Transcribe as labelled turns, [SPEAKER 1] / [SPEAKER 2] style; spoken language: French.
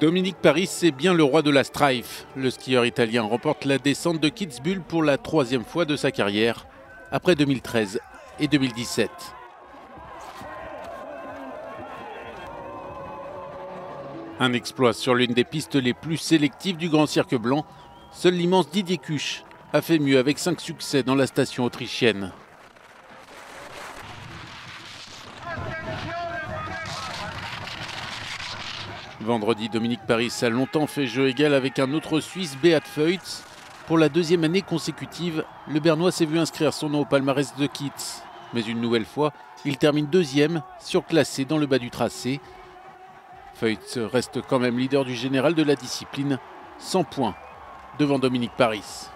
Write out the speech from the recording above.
[SPEAKER 1] Dominique Paris, c'est bien le roi de la strife. Le skieur italien remporte la descente de Kitzbühel pour la troisième fois de sa carrière, après 2013 et 2017. Un exploit sur l'une des pistes les plus sélectives du Grand Cirque Blanc. Seul l'immense Didier Cuche a fait mieux avec cinq succès dans la station autrichienne. Vendredi, Dominique Paris a longtemps fait jeu égal avec un autre Suisse, Beat Feutz. Pour la deuxième année consécutive, le Bernois s'est vu inscrire son nom au palmarès de Kitz. Mais une nouvelle fois, il termine deuxième, surclassé dans le bas du tracé. Feutz reste quand même leader du général de la discipline, 100 points devant Dominique Paris.